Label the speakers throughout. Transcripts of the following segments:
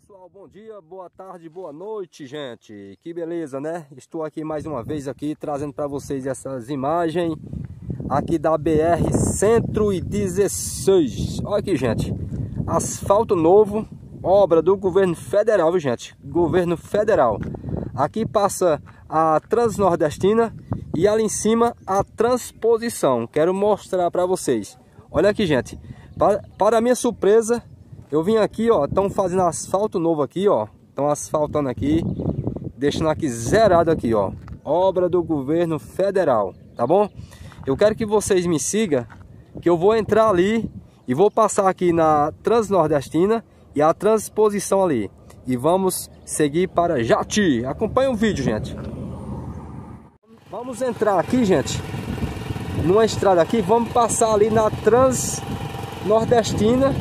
Speaker 1: pessoal, bom dia, boa tarde, boa noite, gente. Que beleza, né? Estou aqui mais uma vez aqui trazendo para vocês essas imagens aqui da BR 116. Olha aqui, gente. Asfalto novo, obra do governo federal, viu, gente? Governo federal. Aqui passa a Transnordestina e ali em cima a transposição. Quero mostrar para vocês. Olha aqui, gente. Para, para minha surpresa, eu vim aqui, ó, estão fazendo asfalto novo aqui, ó. Estão asfaltando aqui, deixando aqui zerado aqui, ó. Obra do governo federal, tá bom? Eu quero que vocês me sigam, que eu vou entrar ali e vou passar aqui na Transnordestina e a transposição ali. E vamos seguir para Jati. Acompanhe o vídeo, gente. Vamos entrar aqui, gente, numa estrada aqui. Vamos passar ali na Transnordestina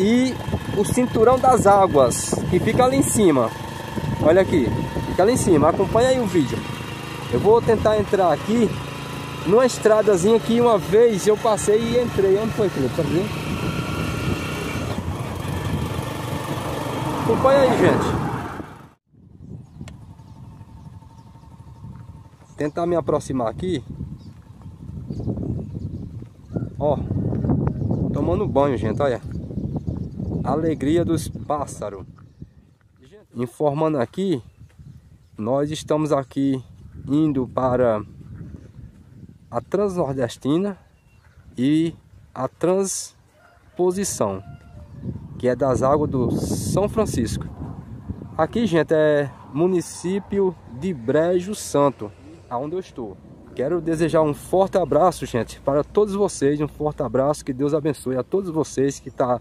Speaker 1: e o cinturão das águas, que fica ali em cima. Olha aqui, fica ali em cima. Acompanha aí o vídeo. Eu vou tentar entrar aqui numa estradazinha que uma vez eu passei e entrei. Onde foi, Felipe? Tá vendo? Acompanha aí, gente. Tentar me aproximar aqui. Ó, tomando banho, gente, olha. Alegria dos pássaros. Informando aqui, nós estamos aqui indo para a Transnordestina e a Transposição, que é das águas do São Francisco. Aqui, gente, é município de Brejo Santo, aonde eu estou. Quero desejar um forte abraço, gente, para todos vocês, um forte abraço, que Deus abençoe a todos vocês que estão tá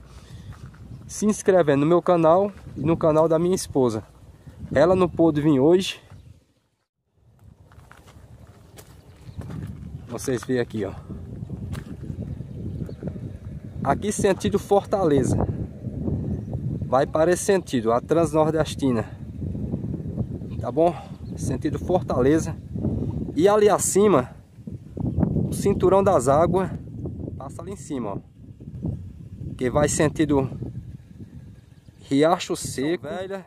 Speaker 1: se inscrevendo no meu canal e no canal da minha esposa. Ela não pôde vir hoje. Vocês veem aqui, ó. Aqui sentido Fortaleza. Vai para esse sentido, a Transnordestina. Tá bom? Sentido Fortaleza. E ali acima, o cinturão das águas passa ali em cima, ó. Que vai sentido Riacho Seco, Velha,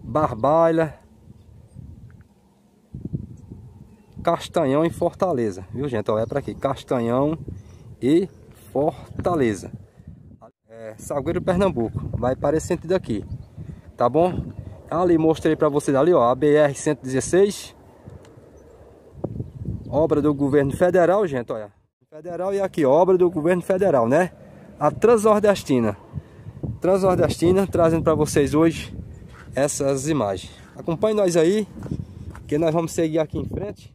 Speaker 1: Barbalha, Castanhão e Fortaleza, viu gente? Olha para aqui, Castanhão e Fortaleza. É, Salgueiro, Pernambuco, vai para esse sentido aqui, tá bom? Ali mostrei para vocês ali, ó, a BR-116, obra do governo federal, gente, olha. Federal e aqui, obra do governo federal, né? A Transnordestina. Transnordestina, trazendo para vocês hoje essas imagens. Acompanhe nós aí, que nós vamos seguir aqui em frente.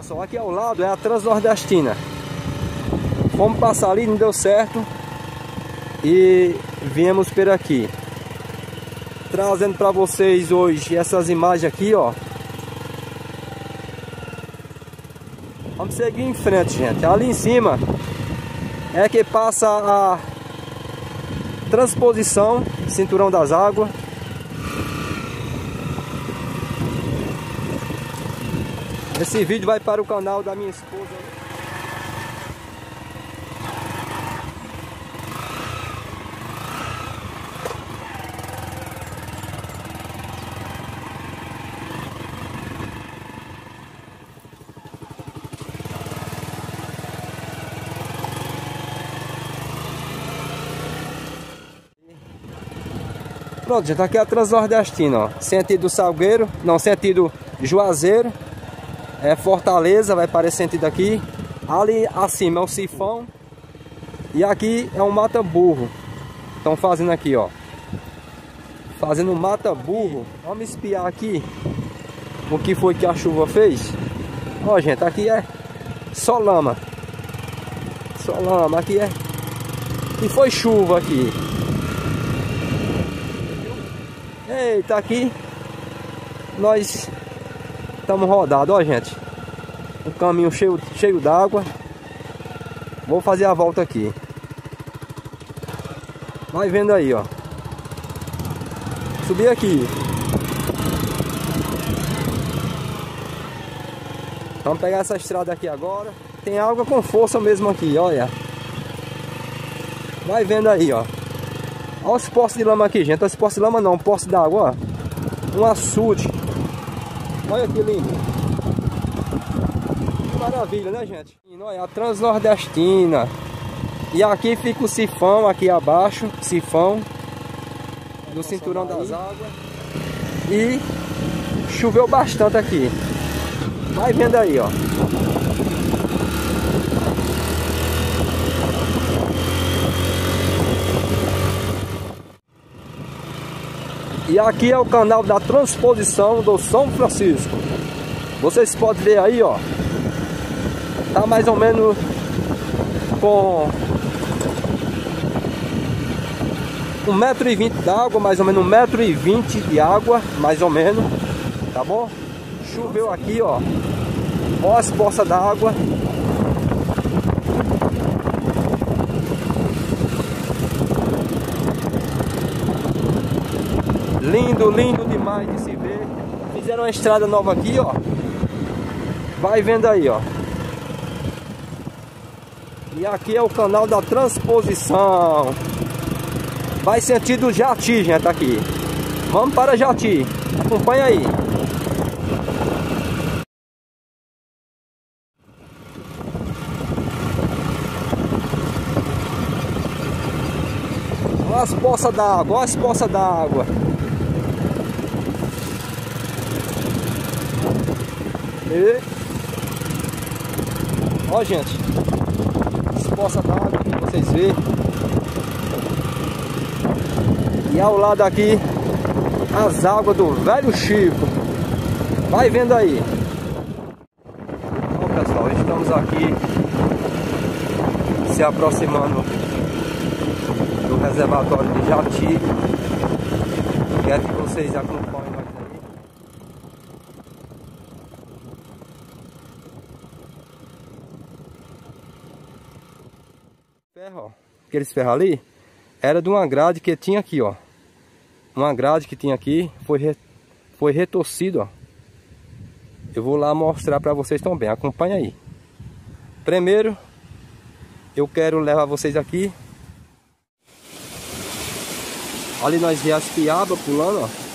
Speaker 1: Pessoal, aqui ao lado é a Transnordestina. Vamos passar ali, não deu certo. E viemos por aqui. Trazendo para vocês hoje essas imagens aqui, ó. Vamos seguir em frente, gente. Ali em cima é que passa a transposição, cinturão das águas. Esse vídeo vai para o canal da minha esposa. Pronto, já tá aqui a Transnordestina, ó. Sentido Salgueiro, não, sentido Juazeiro é Fortaleza, vai para esse sentido aqui. Ali acima é o sifão. E aqui é um mata-burro. Estão fazendo aqui, ó. Fazendo um mata-burro. Vamos espiar aqui o que foi que a chuva fez. Ó, gente, aqui é só lama. Só lama, aqui é... E foi chuva aqui. Eita, aqui nós estamos rodados, ó gente. O caminho cheio, cheio d'água. Vou fazer a volta aqui. Vai vendo aí, ó. Subir aqui. Vamos pegar essa estrada aqui agora. Tem água com força mesmo aqui, olha. Vai vendo aí, ó. Olha os poços de lama aqui, gente. Os poços de lama não, poços d'água, ó. Um açude. Olha que lindo. Que maravilha, né, gente? Olha, a Transnordestina. E aqui fica o sifão, aqui abaixo, sifão do cinturão das águas. E choveu bastante aqui. Vai vendo aí, ó. E aqui é o canal da transposição do São Francisco. Vocês podem ver aí, ó. Tá mais ou menos com um metro e vinte d'água, mais ou menos um metro e vinte de água, mais ou menos, tá bom? Choveu aqui, ó. Ó as poças d'água. Lindo, lindo demais de se ver. Fizeram uma estrada nova aqui, ó. Vai vendo aí, ó. E aqui é o canal da transposição. Vai sentido Jati, gente, aqui. Vamos para Jati. Acompanha aí. Olha as poças d'água, olha as poças d'água. E... Ó, gente. As poças d'água que vocês verem. E ao lado aqui, as águas do Velho Chico. Vai vendo aí. Bom, pessoal, estamos aqui se aproximando do reservatório de Jati. Quero que vocês acompanhem nós aí. Ferro, ó. Aqueles ferros ali era de uma grade que tinha aqui, ó. Uma grade que tinha aqui foi, re... foi retorcido, ó. Eu vou lá mostrar para vocês também. Acompanha aí. Primeiro, eu quero levar vocês aqui Ali nós vemos as piabas pulando, ó.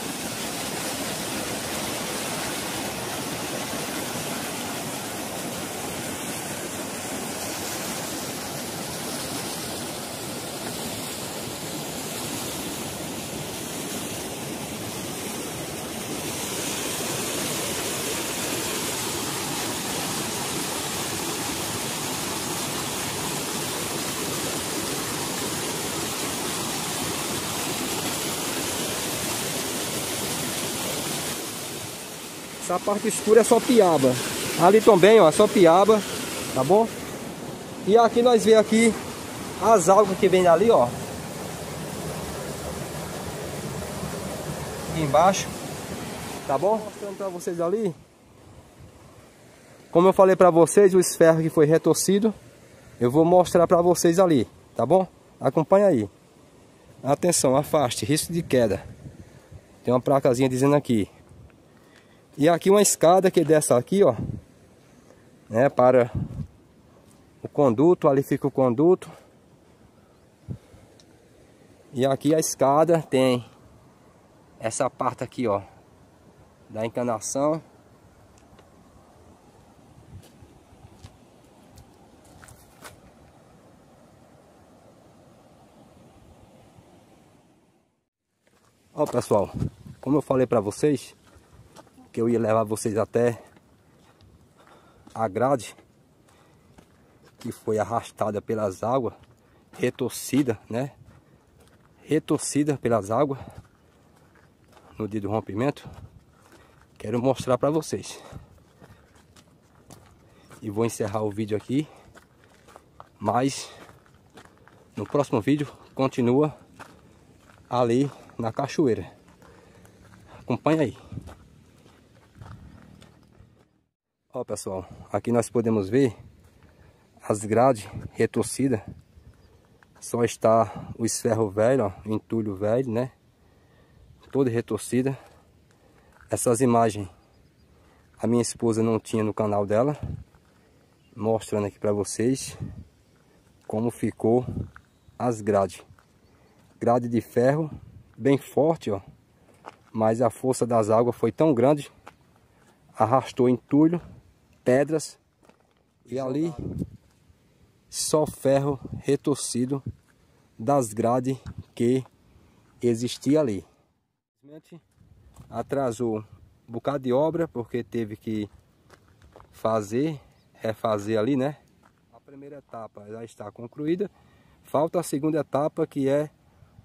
Speaker 1: Essa parte escura é só piaba. Ali também, ó, é só piaba, tá bom? E aqui nós vemos aqui as algas que vem ali, ó. Aqui embaixo, tá bom? Mostrando pra vocês ali. Como eu falei pra vocês, o esferro que foi retorcido, eu vou mostrar pra vocês ali, tá bom? Acompanha aí. Atenção, afaste, risco de queda. Tem uma placazinha dizendo aqui, e aqui uma escada que desce aqui, ó. Né, para o conduto, ali fica o conduto. E aqui a escada tem essa parte aqui, ó, da encanação. Ó pessoal, como eu falei para vocês, que eu ia levar vocês até a grade que foi arrastada pelas águas, retorcida, né? Retorcida pelas águas no dia do rompimento. Quero mostrar para vocês. E vou encerrar o vídeo aqui. Mas no próximo vídeo continua ali na cachoeira. Acompanha aí. Ó pessoal, aqui nós podemos ver as grades retorcidas. Só está o esferro velho, ó, entulho velho, né? Toda retorcida. Essas imagens a minha esposa não tinha no canal dela. Mostrando aqui para vocês como ficou as grades. Grade de ferro, bem forte, ó. Mas a força das águas foi tão grande, arrastou entulho, pedras e ali só ferro retorcido das grades que existia ali. Atrasou um bocado de obra porque teve que fazer, refazer ali, né? A primeira etapa já está concluída. Falta a segunda etapa que é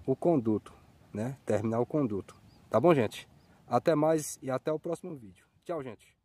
Speaker 1: o conduto, né? Terminar o conduto. Tá bom, gente? Até mais e até o próximo vídeo. Tchau, gente.